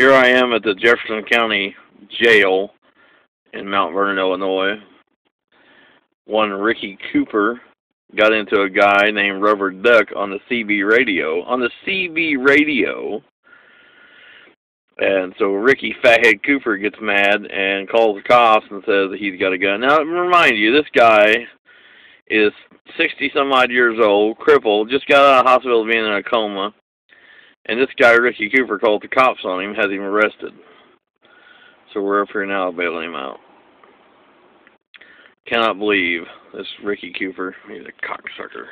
Here I am at the Jefferson County Jail in Mount Vernon, Illinois. One Ricky Cooper got into a guy named Rubber Duck on the CB radio. On the CB radio. And so Ricky Fathead Cooper gets mad and calls the cops and says that he's got a gun. Now, remind you, this guy is 60 some odd years old, crippled, just got out of hospital being in a coma. And this guy, Ricky Cooper, called the cops on him, has him arrested. So we're up here now bailing him out. Cannot believe this Ricky Cooper. He's a cocksucker.